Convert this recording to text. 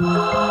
you